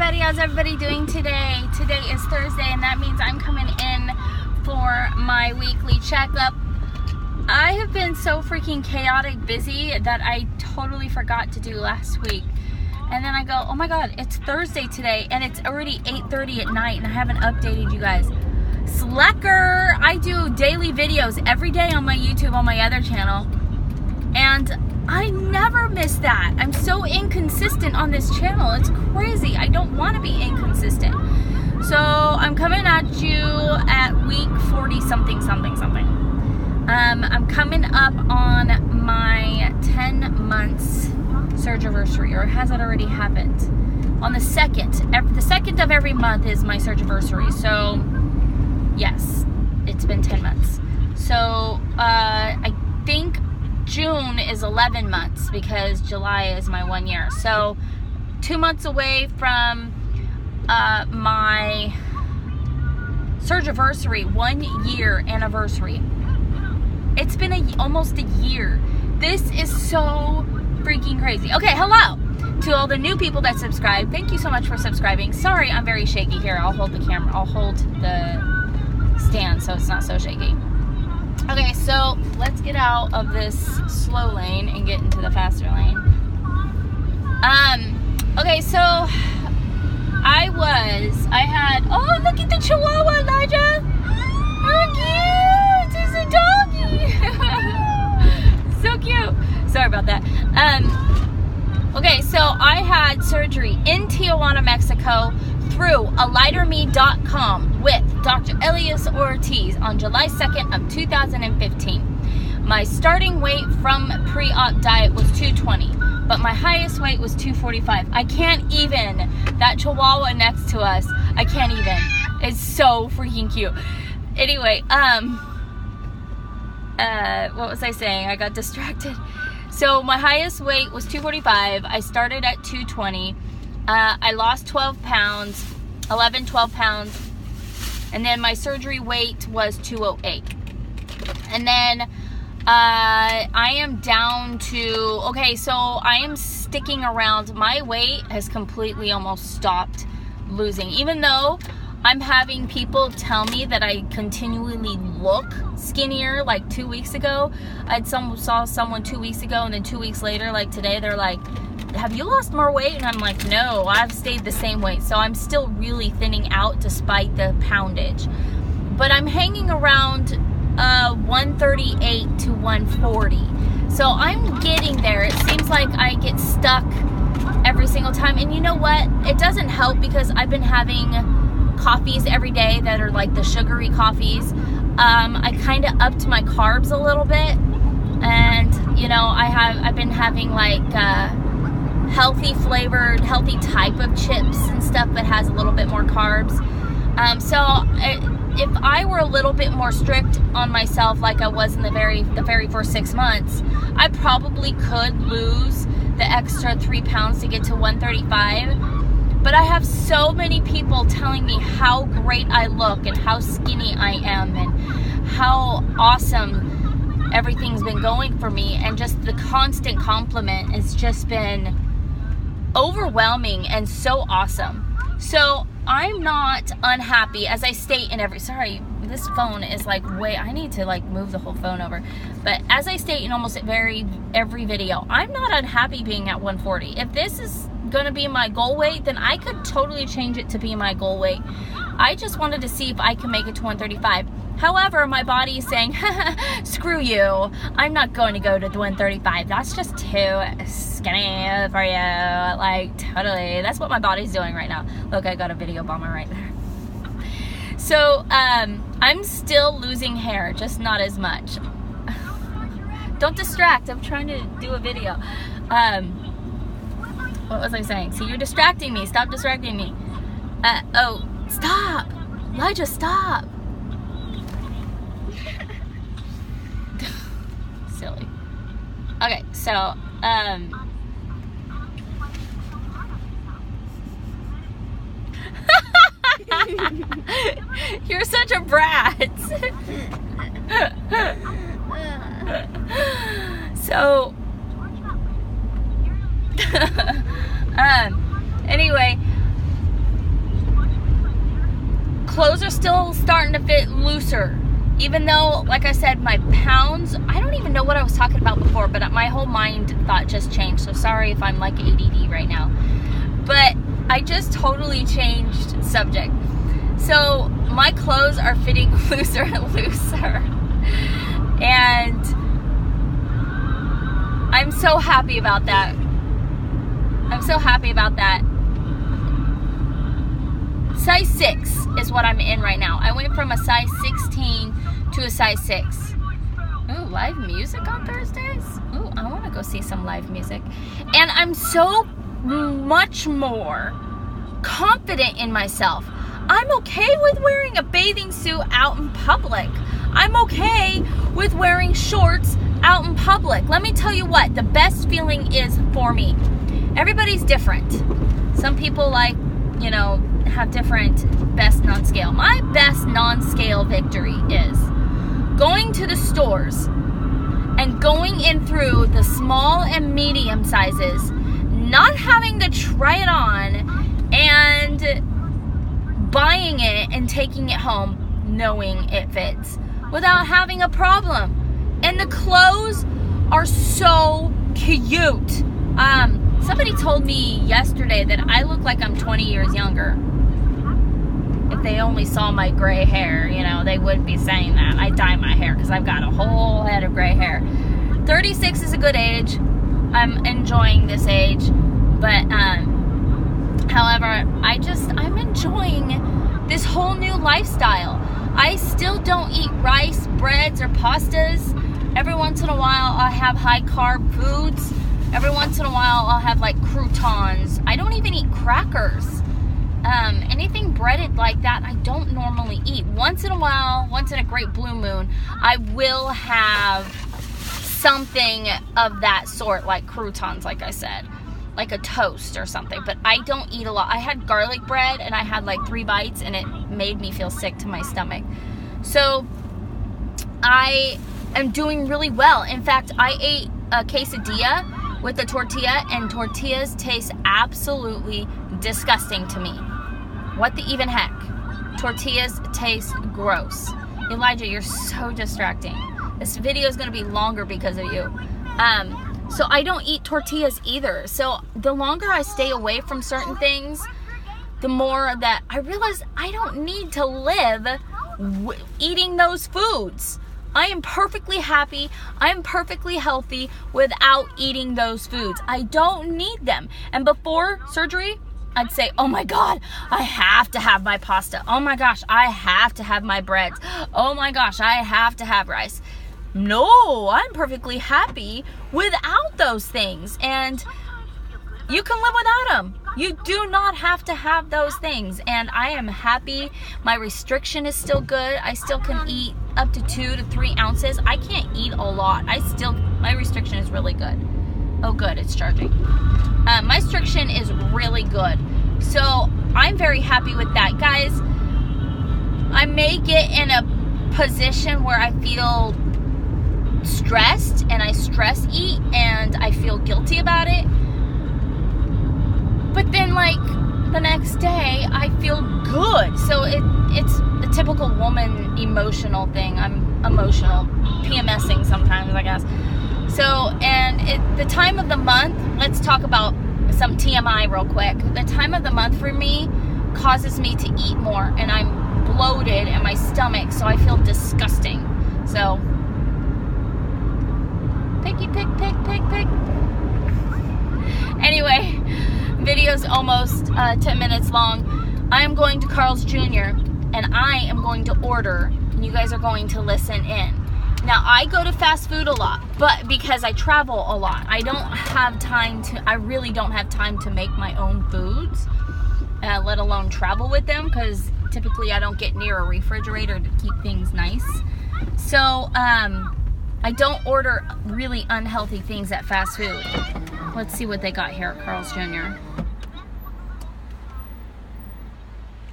everybody? How's everybody doing today? Today is Thursday, and that means I'm coming in for my weekly checkup. I have been so freaking chaotic busy that I totally forgot to do last week. And then I go, oh my god, it's Thursday today, and it's already 8.30 at night, and I haven't updated you guys. Slacker! I do daily videos every day on my YouTube on my other channel. And I never miss that. I'm so inconsistent on this channel. It's crazy. I don't want to be inconsistent. So I'm coming at you at week 40 something, something, something. Um, I'm coming up on my 10 months surge anniversary, or has that already happened? On the second, the second of every month is my surge anniversary. So yes, it's been 10 months. So uh, I think June is 11 months because July is my one year. So, two months away from uh, my surge anniversary, one year anniversary. It's been a, almost a year. This is so freaking crazy. Okay, hello to all the new people that subscribe. Thank you so much for subscribing. Sorry, I'm very shaky here. I'll hold the camera. I'll hold the stand so it's not so shaky. Okay, so let's get out of this slow lane and get into the faster lane. Um, okay, so I was, I had, oh, look at the Chihuahua, Elijah. Oh, cute. It's a doggy. so cute. Sorry about that. Um, okay, so I had surgery in Tijuana, Mexico through alighterme.com with Dr. Elias Ortiz on July 2nd of 2015. My starting weight from pre-op diet was 220, but my highest weight was 245. I can't even. That chihuahua next to us, I can't even. It's so freaking cute. Anyway, um uh what was I saying? I got distracted. So my highest weight was 245. I started at 220 uh, I lost 12 pounds, 11, 12 pounds. And then my surgery weight was 208. And then uh, I am down to, okay, so I am sticking around. My weight has completely almost stopped losing. Even though I'm having people tell me that I continually look skinnier. Like two weeks ago, I some saw someone two weeks ago, and then two weeks later, like today, they're like, have you lost more weight? And I'm like, no, I've stayed the same weight. So I'm still really thinning out despite the poundage. But I'm hanging around uh, 138 to 140. So I'm getting there. It seems like I get stuck every single time. And you know what? It doesn't help because I've been having coffees every day that are like the sugary coffees. Um, I kind of upped my carbs a little bit. And, you know, I have, I've been having like, uh, healthy flavored, healthy type of chips and stuff but has a little bit more carbs. Um, so if I were a little bit more strict on myself, like I was in the very the very first six months, I probably could lose the extra three pounds to get to 135. But I have so many people telling me how great I look and how skinny I am and how awesome everything's been going for me and just the constant compliment has just been overwhelming and so awesome. So I'm not unhappy as I state in every sorry, this phone is like way I need to like move the whole phone over. But as I state in almost every every video, I'm not unhappy being at 140. If this is gonna be my goal weight, then I could totally change it to be my goal weight. I just wanted to see if I can make it to 135. However, my body is saying, screw you. I'm not going to go to the 135. That's just too skinny for you. Like, totally. That's what my body's doing right now. Look, I got a video bomber right there. So, um, I'm still losing hair, just not as much. Don't distract. I'm trying to do a video. Um, what was I saying? See, you're distracting me. Stop distracting me. Uh, oh, stop. Elijah, stop. Silly. Okay, so, um, You're such a brat. so, um, anyway, clothes are still starting to fit looser. Even though, like I said, my pounds, I don't even know what I was talking about before, but my whole mind thought just changed. So sorry if I'm like ADD right now. But I just totally changed subject. So my clothes are fitting looser and looser. And I'm so happy about that. I'm so happy about that. Size 6 is what I'm in right now. I went from a size 16 to a size 6. Ooh, live music on Thursdays? Ooh, I want to go see some live music. And I'm so much more confident in myself. I'm okay with wearing a bathing suit out in public. I'm okay with wearing shorts out in public. Let me tell you what, the best feeling is for me. Everybody's different. Some people like, you know, have different best non scale. My best non scale victory is going to the stores and going in through the small and medium sizes, not having to try it on, and buying it and taking it home knowing it fits without having a problem. And the clothes are so cute. Um, somebody told me yesterday that I look like I'm 20 years younger. If they only saw my gray hair, you know, they would be saying that. I dye my hair because I've got a whole head of gray hair. 36 is a good age. I'm enjoying this age. But, um, however, I just, I'm enjoying this whole new lifestyle. I still don't eat rice, breads, or pastas. Every once in a while, I'll have high carb foods. Every once in a while, I'll have like croutons. I don't even eat crackers. Um, anything breaded like that, I don't normally eat. Once in a while, once in a great blue moon, I will have something of that sort, like croutons, like I said, like a toast or something. But I don't eat a lot. I had garlic bread and I had like three bites, and it made me feel sick to my stomach. So I am doing really well. In fact, I ate a quesadilla with a tortilla, and tortillas taste absolutely disgusting to me. What the even heck? Tortillas taste gross. Elijah, you're so distracting. This video is going to be longer because of you. Um, so I don't eat tortillas either. So the longer I stay away from certain things, the more that I realize I don't need to live w- eating those foods. I am perfectly happy. I am perfectly healthy without eating those foods. I don't need them. And before surgery, I'd say, oh my God, I have to have my pasta. Oh my gosh, I have to have my breads. Oh my gosh, I have to have rice. No, I'm perfectly happy without those things. And you can live without them. You do not have to have those things. And I am happy. My restriction is still good. I still can eat up to two to three ounces. I can't eat a lot. I still, my restriction is really good. Oh, good, it's charging. Uh, my restriction is really good. So I'm very happy with that. Guys, I may get in a position where I feel stressed and I stress eat and I feel guilty about it. But then, like, the next day, I feel good. So it, it's a typical woman emotional thing. I'm emotional, PMSing sometimes, I guess. So, and it, the time of the month, let's talk about some TMI real quick. The time of the month for me causes me to eat more, and I'm bloated in my stomach, so I feel disgusting. So, picky, pick, pick, pick, pick. Anyway, video's almost uh, 10 minutes long. I am going to Carl's Jr. and I am going to order, and you guys are going to listen in. Now, I go to fast food a lot, but because I travel a lot, I don't have time to, I really don't have time to make my own foods, uh, let alone travel with them, because typically I don't get near a refrigerator to keep things nice. So, um, I don't order really unhealthy things at fast food. Let's see what they got here at Carl's Jr.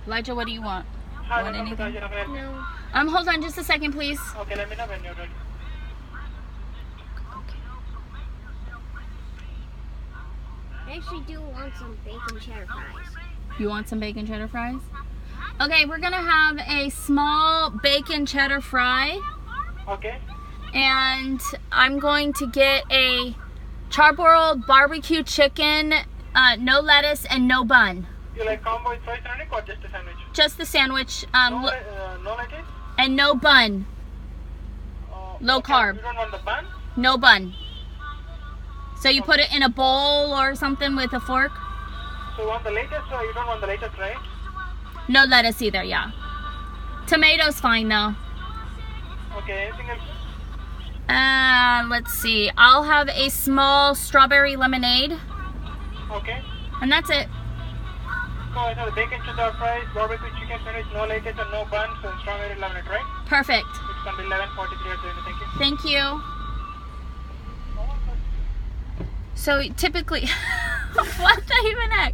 Elijah, what do you want? Want anything? No. Um, hold on just a second, please. Okay, let me know when you're ready. I actually do want some bacon cheddar fries. You want some bacon cheddar fries? Okay, we're gonna have a small bacon cheddar fry, Okay. and I'm going to get a charbroiled barbecue chicken, uh, no lettuce and no bun. You like combo with fries or just a sandwich? Just the sandwich, um, no, lo- uh, no lettuce? and no bun. Uh, Low okay, carb. You don't want the bun? No bun. So you put it in a bowl or something with a fork? So you want the latest or you don't want the latest, right? No lettuce either, yeah. Tomatoes fine though. Okay, anything else? Uh, let's see. I'll have a small strawberry lemonade, Okay. and that's it. So I have the bacon cheddar fries, barbecue chicken sandwich, no lettuce and no bun, so strawberry lemonade, right? Perfect. It's gonna be 11.43 at the thank you. Thank you. So typically, what the even heck?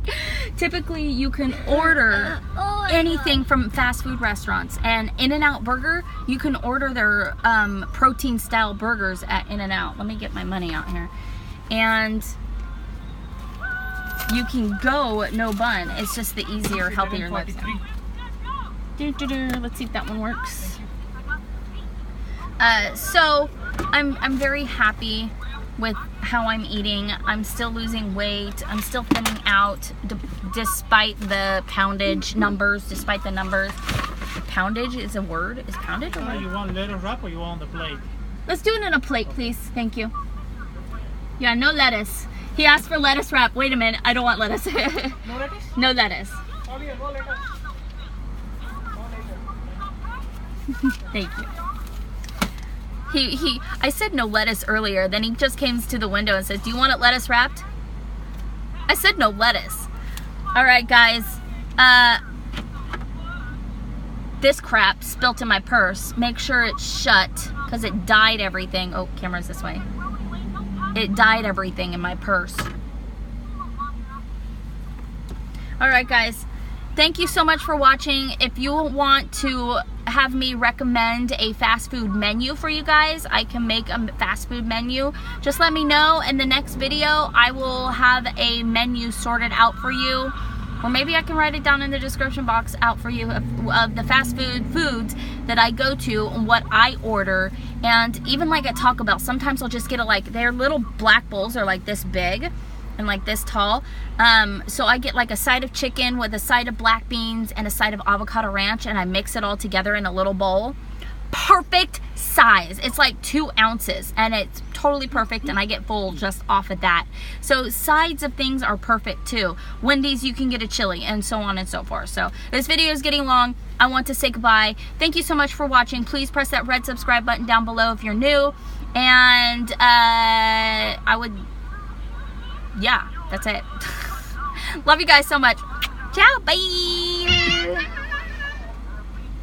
Typically, you can order anything from fast food restaurants, and In and Out Burger, you can order their um, protein style burgers at In and Out. Let me get my money out here, and you can go no bun. It's just the easier, healthier lifestyle. 11.43. Doo-doo-doo. Let's see if that one works. Uh, so I'm I'm very happy with how I'm eating. I'm still losing weight. I'm still thinning out d- despite the poundage numbers. Despite the numbers, poundage is a word. Is poundage a Uh, word? you want lettuce wrap or you want the plate? Let's do it in a plate, please. Thank you. Yeah, no lettuce. He asked for lettuce wrap. Wait a minute. I don't want lettuce. No lettuce? no lettuce. No lettuce. No lettuce. Thank you. He he I said no lettuce earlier, then he just came to the window and says, "Do you want it lettuce wrapped?" I said no lettuce. All right, guys. Uh this crap spilt in my purse. Make sure it's shut cuz it dyed everything. Oh, camera's this way. It dyed everything in my purse. All right, guys. Thank you so much for watching. If you want to have me recommend a fast food menu for you guys, I can make a fast food menu. Just let me know. In the next video, I will have a menu sorted out for you. Or maybe I can write it down in the description box out for you of, of the fast food foods that I go to and what I order. And even like at Taco Bell, sometimes I'll just get a like, their little black bowls are like this big and like this tall. Um, so I get like a side of chicken with a side of black beans and a side of avocado ranch and I mix it all together in a little bowl. Perfect size. It's like two ounces and it's totally perfect and I get full just off of that. So sides of things are perfect too. Wendy's you can get a chili and so on and so forth. So this video is getting long. I want to say goodbye. Thank you so much for watching. Please press that red subscribe button down below if you're new. And uh, I would yeah, that's it. Love you guys so much. Ciao, bye.